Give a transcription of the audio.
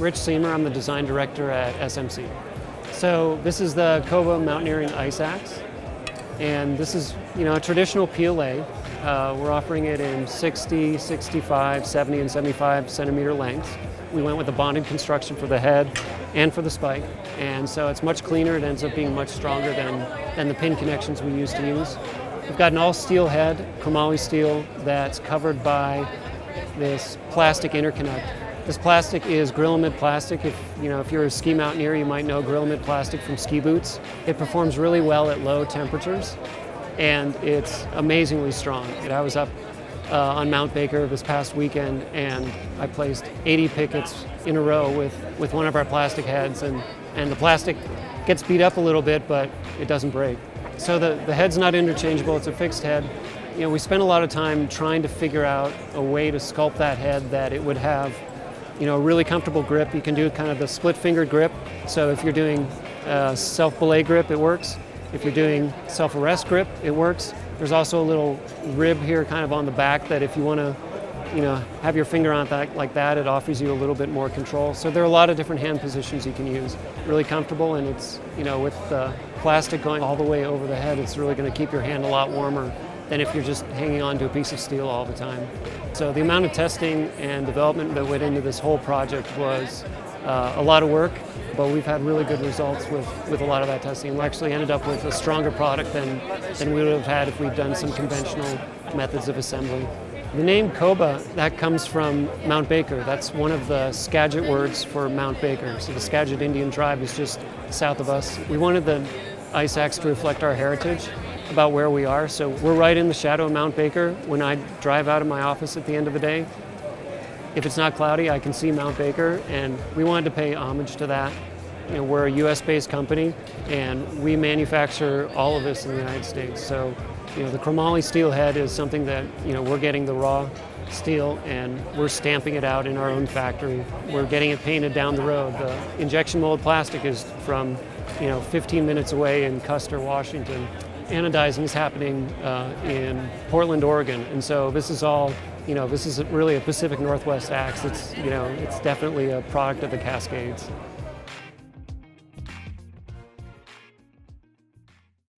Rich Siemer. I'm the design director at SMC. So this is the Kobah Mountaineering Ice Axe, and this is you know a traditional piolet. Uh, we're offering it in 60, 65, 70, and 75 centimeter lengths. We went with a bonded construction for the head and for the spike, and so it's much cleaner. It ends up being much stronger than, than the pin connections we used to use. We've got an all steel head, chromoly steel, that's covered by this plastic interconnect. This plastic is Grilamid plastic. If you know if you're a ski mountaineer, you might know Grilamid plastic from ski boots. It performs really well at low temperatures and it's amazingly strong. I was up uh, on Mount Baker this past weekend and I placed 80 pickets in a row with, with one of our plastic heads and, and the plastic gets beat up a little bit but it doesn't break. So the, the head's not interchangeable, it's a fixed head. You know, we spent a lot of time trying to figure out a way to sculpt that head that it would have you know, a really comfortable grip. You can do kind of the split fingered grip. So if you're doing uh, self belay grip, it works. If you're doing self-arrest grip, it works. There's also a little rib here kind of on the back that if you want to you know, have your finger on that like that, it offers you a little bit more control. So there are a lot of different hand positions you can use. Really comfortable and it's, you know, with the plastic going all the way over the head, it's really going to keep your hand a lot warmer than if you're just hanging on to a piece of steel all the time. So the amount of testing and development that went into this whole project was uh, a lot of work, but we've had really good results with, with a lot of that testing. We actually ended up with a stronger product than, than we would have had if we'd done some conventional methods of assembly. The name Kobah, that comes from Mount Baker. That's one of the Skagit words for Mount Baker. So the Skagit Indian tribe is just south of us. We wanted the ice axe to reflect our heritage about where we are. So we're right in the shadow of Mount Baker. When I drive out of my office at the end of the day, if it's not cloudy, I can see Mount Baker, and we wanted to pay homage to that. You know, we're a U.S.-based company, and we manufacture all of this in the United States. So, you know, the chromoly steel head is something that you know we're getting the raw steel and we're stamping it out in our own factory. We're getting it painted down the road. The injection mold plastic is from you know 15 minutes away in Custer, Washington. Anodizing is happening uh, in Portland, Oregon, and so this is all you know, this is really a Pacific Northwest axe. It's, you know, it's definitely a product of the Cascades.